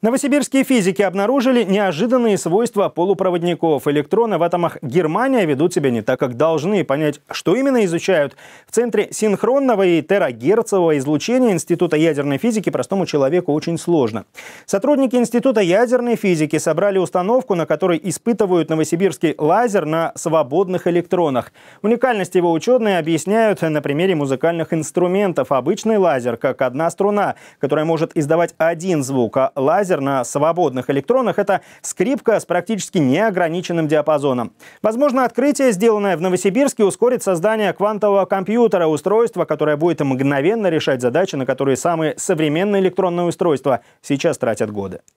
Новосибирские физики обнаружили неожиданные свойства полупроводников. Электроны в атомах Германия ведут себя не так, как должны. Понять, что именно изучают в Центре синхронного и терагерцового излучения Института ядерной физики простому человеку очень сложно. Сотрудники Института ядерной физики собрали установку, на которой испытывают новосибирский лазер на свободных электронах. Уникальность его ученые объясняют на примере музыкальных инструментов. Обычный лазер, как одна струна, которая может издавать один звук, а лазер лазер на свободных электронах – это скрипка с практически неограниченным диапазоном. Возможно, открытие, сделанное в Новосибирске, ускорит создание квантового компьютера, устройства, которое будет мгновенно решать задачи, на которые самые современные электронные устройства сейчас тратят годы.